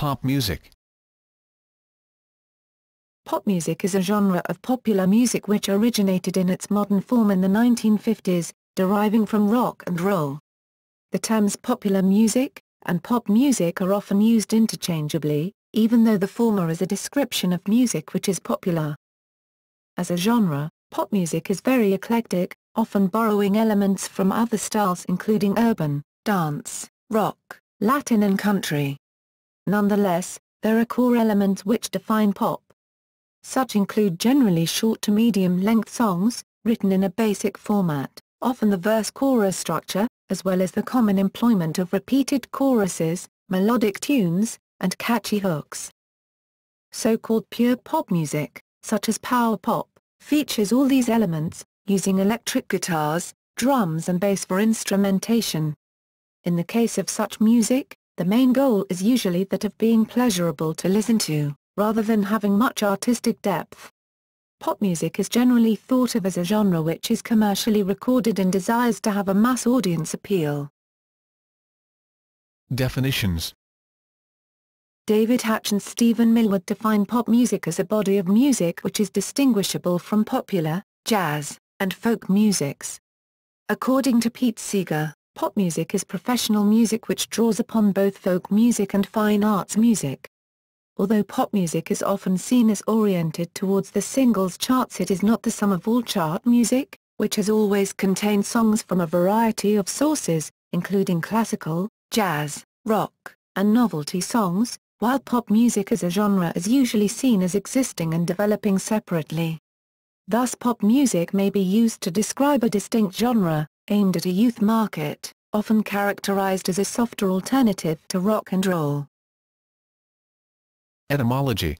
Pop music. Pop music is a genre of popular music which originated in its modern form in the 1950s, deriving from rock and roll. The terms popular music and pop music are often used interchangeably, even though the former is a description of music which is popular. As a genre, pop music is very eclectic, often borrowing elements from other styles including urban, dance, rock, Latin and country. Nonetheless, there are core elements which define pop. Such include generally short to medium-length songs, written in a basic format, often the verse-chorus structure, as well as the common employment of repeated choruses, melodic tunes, and catchy hooks. So-called pure pop music, such as power pop, features all these elements, using electric guitars, drums and bass for instrumentation. In the case of such music, the main goal is usually that of being pleasurable to listen to, rather than having much artistic depth. Pop music is generally thought of as a genre which is commercially recorded and desires to have a mass audience appeal. Definitions David Hatch and Stephen Millward define pop music as a body of music which is distinguishable from popular, jazz, and folk musics. According to Pete Seeger, pop music is professional music which draws upon both folk music and fine arts music. Although pop music is often seen as oriented towards the singles charts it is not the sum of all chart music, which has always contained songs from a variety of sources, including classical, jazz, rock, and novelty songs, while pop music as a genre is usually seen as existing and developing separately. Thus pop music may be used to describe a distinct genre, aimed at a youth market, often characterized as a softer alternative to rock and roll. Etymology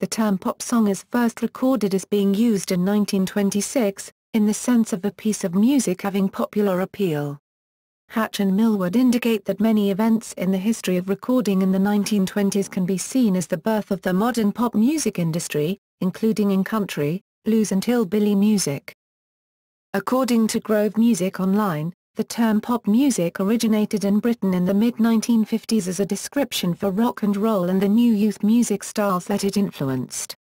The term pop song is first recorded as being used in 1926, in the sense of a piece of music having popular appeal. Hatch and Millward indicate that many events in the history of recording in the 1920s can be seen as the birth of the modern pop music industry, including in country, blues and hillbilly music. According to Grove Music Online, the term pop music originated in Britain in the mid-1950s as a description for rock and roll and the new youth music styles that it influenced.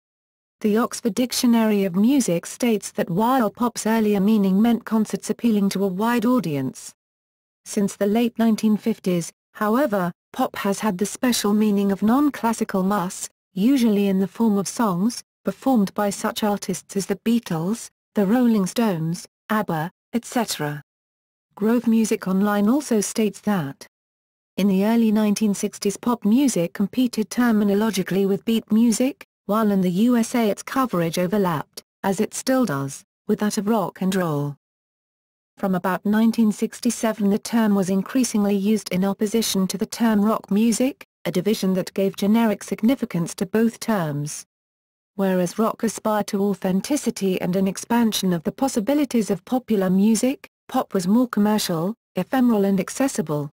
The Oxford Dictionary of Music states that while pop's earlier meaning meant concerts appealing to a wide audience, since the late 1950s, however, pop has had the special meaning of non-classical mass, usually in the form of songs, performed by such artists as the Beatles, the Rolling Stones, ABBA, etc. Grove Music Online also states that in the early 1960s pop music competed terminologically with beat music, while in the USA its coverage overlapped, as it still does, with that of rock and roll. From about 1967 the term was increasingly used in opposition to the term rock music, a division that gave generic significance to both terms. Whereas rock aspired to authenticity and an expansion of the possibilities of popular music, pop was more commercial, ephemeral and accessible.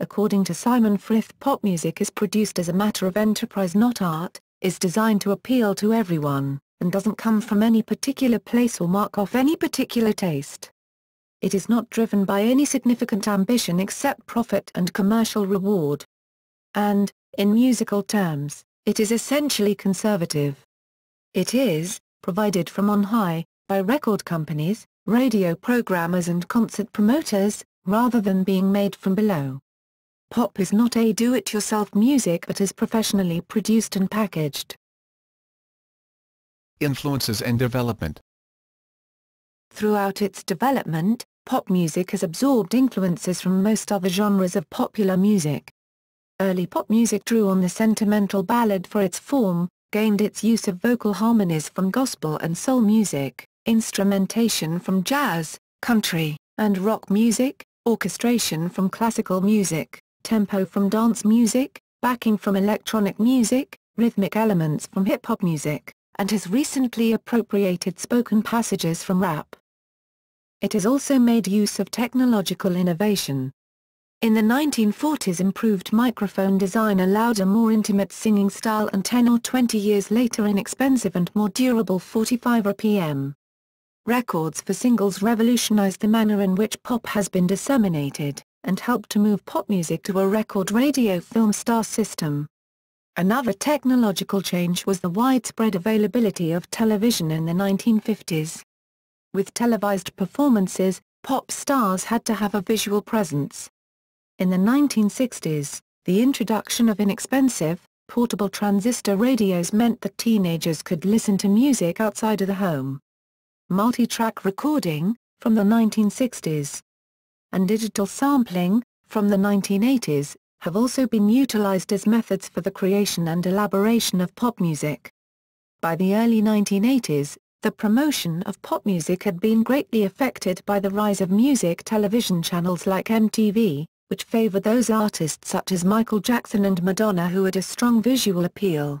According to Simon Frith pop music is produced as a matter of enterprise not art, is designed to appeal to everyone, and doesn't come from any particular place or mark off any particular taste. It is not driven by any significant ambition except profit and commercial reward. And, in musical terms, it is essentially conservative. It is, provided from on high, by record companies, radio programmers and concert promoters, rather than being made from below. Pop is not a do-it-yourself music but is professionally produced and packaged. Influences and development Throughout its development, pop music has absorbed influences from most other genres of popular music. Early pop music drew on the sentimental ballad for its form, gained its use of vocal harmonies from gospel and soul music, instrumentation from jazz, country, and rock music, orchestration from classical music, tempo from dance music, backing from electronic music, rhythmic elements from hip-hop music, and has recently appropriated spoken passages from rap. It has also made use of technological innovation. In the 1940s improved microphone design allowed a more intimate singing style and 10 or 20 years later inexpensive and more durable 45 RPM. Records for singles revolutionized the manner in which pop has been disseminated, and helped to move pop music to a record radio film star system. Another technological change was the widespread availability of television in the 1950s. With televised performances, pop stars had to have a visual presence. In the 1960s, the introduction of inexpensive, portable transistor radios meant that teenagers could listen to music outside of the home. Multi-track recording, from the 1960s, and digital sampling, from the 1980s, have also been utilized as methods for the creation and elaboration of pop music. By the early 1980s, the promotion of pop music had been greatly affected by the rise of music television channels like MTV, which favored those artists such as Michael Jackson and Madonna who had a strong visual appeal.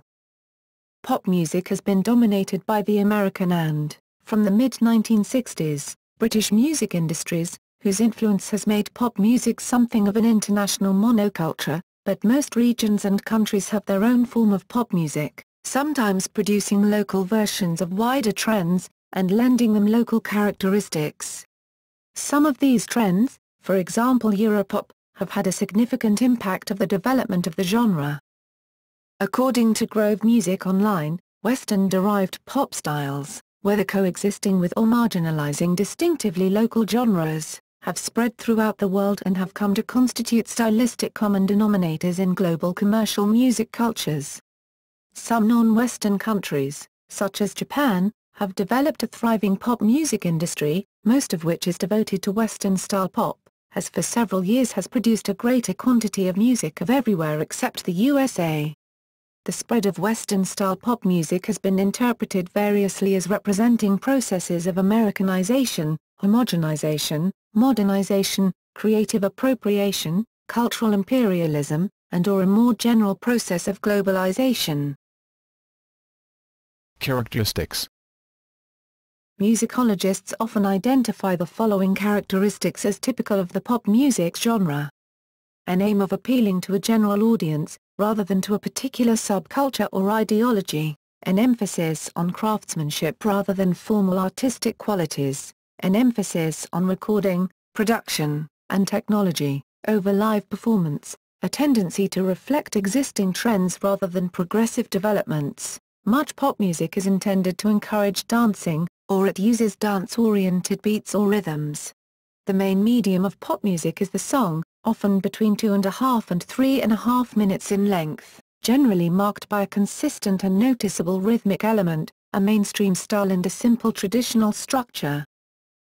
Pop music has been dominated by the American and, from the mid-1960s, British music industries, whose influence has made pop music something of an international monoculture, but most regions and countries have their own form of pop music, sometimes producing local versions of wider trends, and lending them local characteristics. Some of these trends, for example Europop, have had a significant impact of the development of the genre. According to Grove Music Online, Western-derived pop styles, whether coexisting with or marginalizing distinctively local genres, have spread throughout the world and have come to constitute stylistic common denominators in global commercial music cultures. Some non-Western countries, such as Japan, have developed a thriving pop music industry, most of which is devoted to Western-style pop, as for several years has produced a greater quantity of music of everywhere except the USA. The spread of Western-style pop music has been interpreted variously as representing processes of Americanization, homogenization, modernization, creative appropriation, cultural imperialism, and or a more general process of globalization. Characteristics Musicologists often identify the following characteristics as typical of the pop music genre. An aim of appealing to a general audience, rather than to a particular subculture or ideology, an emphasis on craftsmanship rather than formal artistic qualities, an emphasis on recording, production, and technology, over live performance, a tendency to reflect existing trends rather than progressive developments. Much pop music is intended to encourage dancing, or it uses dance-oriented beats or rhythms. The main medium of pop music is the song, often between two and a half and three and a half minutes in length, generally marked by a consistent and noticeable rhythmic element, a mainstream style and a simple traditional structure.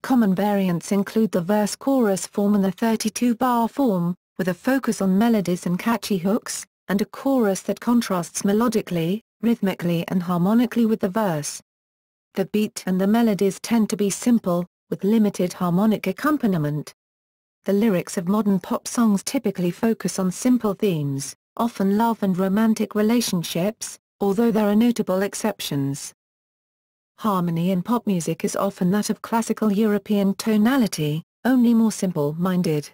Common variants include the verse-chorus form and the 32-bar form, with a focus on melodies and catchy hooks, and a chorus that contrasts melodically, rhythmically and harmonically with the verse. The beat and the melodies tend to be simple, with limited harmonic accompaniment. The lyrics of modern pop songs typically focus on simple themes, often love and romantic relationships, although there are notable exceptions. Harmony in pop music is often that of classical European tonality, only more simple-minded.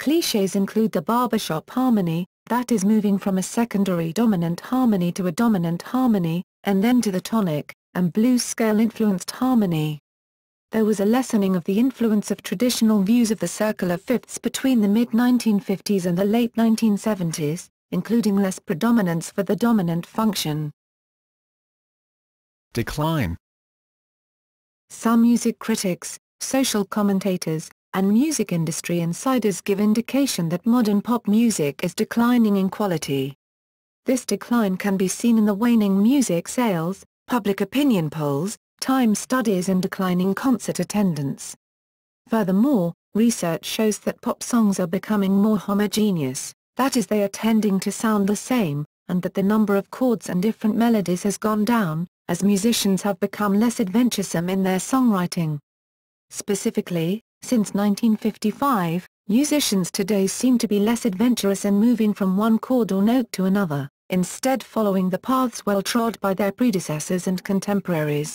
Clichés include the barbershop harmony, that is moving from a secondary dominant harmony to a dominant harmony, and then to the tonic, and blues scale-influenced harmony. There was a lessening of the influence of traditional views of the circle of fifths between the mid-1950s and the late 1970s, including less predominance for the dominant function. Decline Some music critics, social commentators, and music industry insiders give indication that modern pop music is declining in quality. This decline can be seen in the waning music sales, public opinion polls, time studies and declining concert attendance. Furthermore, research shows that pop songs are becoming more homogeneous, that is they are tending to sound the same, and that the number of chords and different melodies has gone down, as musicians have become less adventuresome in their songwriting. Specifically, since 1955, musicians today seem to be less adventurous in moving from one chord or note to another, instead following the paths well trod by their predecessors and contemporaries.